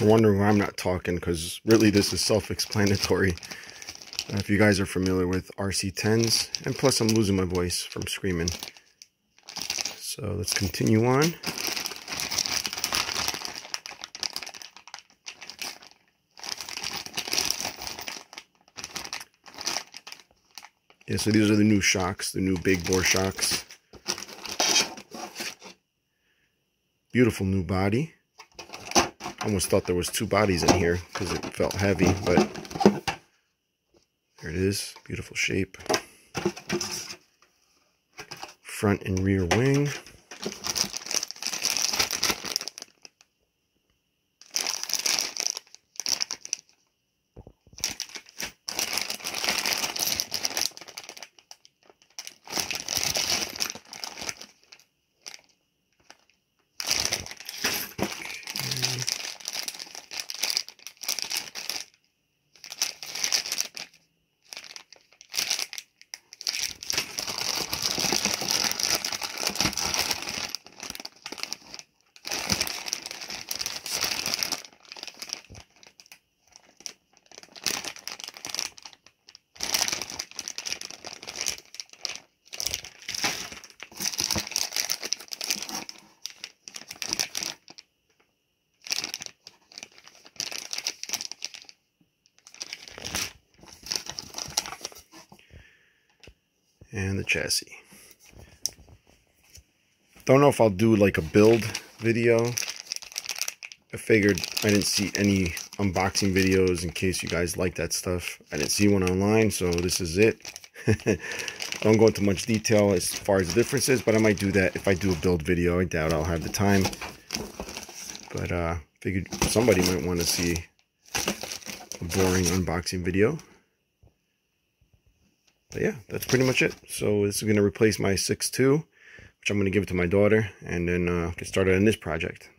I'm wondering why I'm not talking because really this is self-explanatory. If you guys are familiar with RC10s, and plus I'm losing my voice from screaming. So let's continue on. Yeah, so these are the new shocks, the new big bore shocks. Beautiful new body. Almost thought there was two bodies in here because it felt heavy, but there it is. Beautiful shape. Front and rear wing. And the chassis. Don't know if I'll do like a build video. I figured I didn't see any unboxing videos in case you guys like that stuff. I didn't see one online, so this is it. Don't go into much detail as far as the differences, but I might do that if I do a build video. I doubt I'll have the time. But uh figured somebody might want to see a boring unboxing video but yeah, that's pretty much it. So this is going to replace my 6.2, which I'm going to give it to my daughter, and then uh, get started on this project.